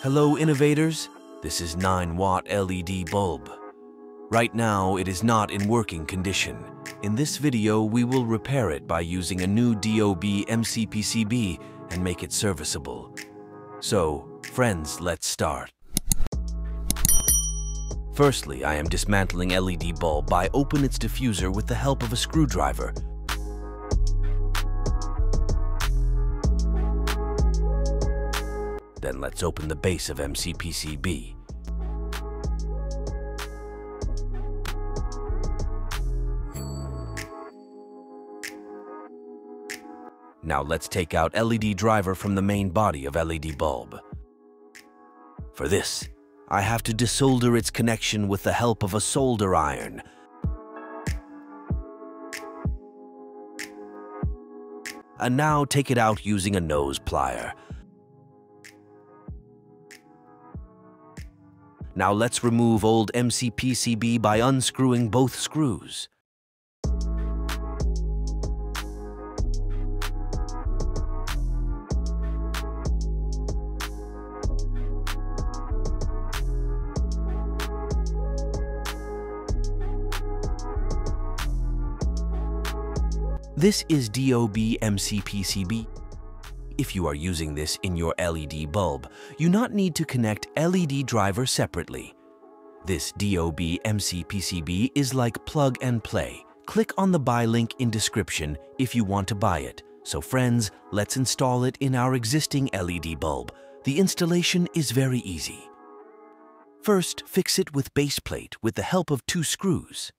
Hello innovators, this is 9 watt LED bulb. Right now it is not in working condition. In this video we will repair it by using a new DOB MCPCB and make it serviceable. So, friends, let's start. Firstly, I am dismantling LED bulb by open its diffuser with the help of a screwdriver Then let's open the base of MCPCB. Now let's take out LED driver from the main body of LED bulb. For this, I have to desolder its connection with the help of a solder iron. And now take it out using a nose plier. Now let's remove old MCPCB by unscrewing both screws. This is DOB MCPCB if you are using this in your LED bulb, you not need to connect LED driver separately. This DOB MCPCB is like plug and play. Click on the buy link in description if you want to buy it. So friends, let's install it in our existing LED bulb. The installation is very easy. First, fix it with base plate with the help of two screws.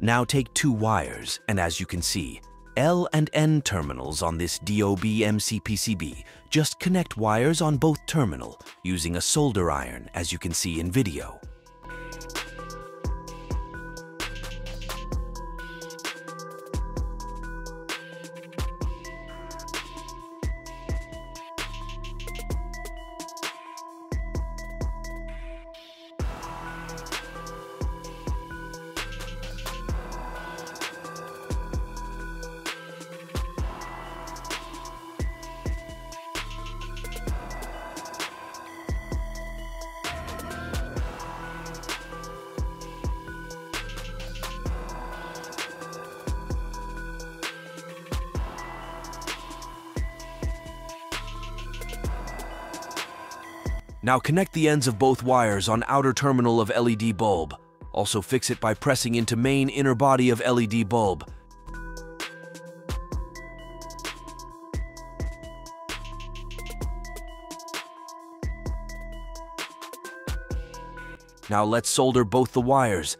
Now take two wires, and as you can see, L and N terminals on this DOB MCPCB. Just connect wires on both terminal using a solder iron as you can see in video. Now connect the ends of both wires on outer terminal of LED bulb. Also fix it by pressing into main inner body of LED bulb. Now let's solder both the wires.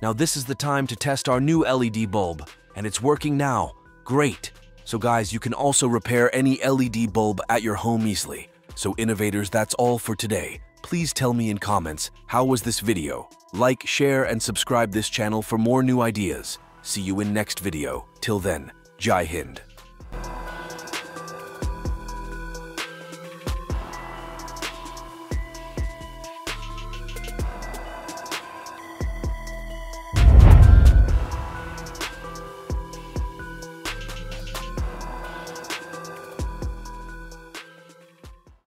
Now this is the time to test our new LED bulb, and it's working now. Great! So guys, you can also repair any LED bulb at your home easily. So innovators, that's all for today. Please tell me in comments, how was this video? Like, share, and subscribe this channel for more new ideas. See you in next video. Till then, Jai Hind.